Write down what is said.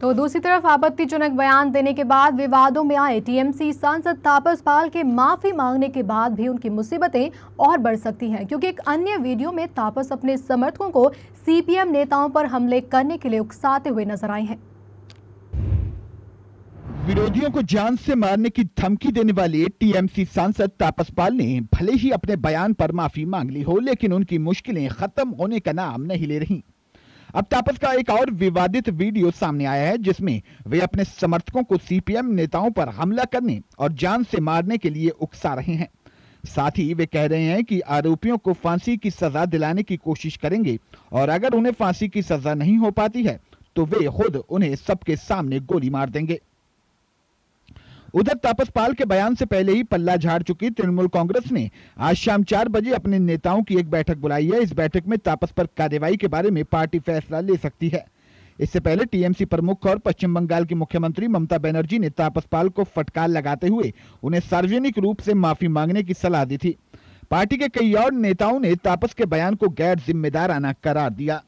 तो दूसरी तरफ़ आपत्तिजनक बयान देने के बाद विवादों में आए टीएमसी सांसद तापस पाल के माफ़ी मांगने के बाद भी उनकी मुसीबतें और बढ़ सकती हैं, क्योंकि एक अन्य वीडियो में तापस अपने समर्थकों को सीपीएम नेताओं पर हमले करने के लिए उकसाते हुए नज़र आए हैं। विरोधियों को जान से मारने की धमकी देने वाले टीएमसी सांसद तापस पाल ने भले ही अपने बयान पर माफ़ी मांग ली हो, लेकिन उनकी मुश्किलें खत्म होने का नाम नहीं ले रही। अब तापस का एक और विवादित वीडियो सामने आया है, जिसमें वे अपने समर्थकों को सीपीएम नेताओं पर हमला करने और जान से मारने के लिए उकसा रहे हैं। साथ ही वे कह रहे हैं कि आरोपियों को फांसी की सजा दिलाने की कोशिश करेंगे और अगर उन्हें फांसी की सजा नहीं हो पाती है तो वे खुद उन्हें सबके सामने गोली मार देंगे। उधर तापस पाल के बयान से पहले ही पल्ला झाड़ चुकी तृणमूल कांग्रेस ने आज शाम चार बजे अपने नेताओं की एक बैठक बुलाई है। इस बैठक में तापस पर कार्यवाही के बारे में पार्टी फैसला ले सकती है। इससे पहले टीएमसी प्रमुख और पश्चिम बंगाल की मुख्यमंत्री ममता बनर्जी ने तापस पाल को फटकार लगाते हुए उन्हें सार्वजनिक रूप से माफ़ी मांगने की सलाह दी थी। पार्टी के कई और नेताओं ने तापस के बयान को गैर जिम्मेदाराना करार दिया।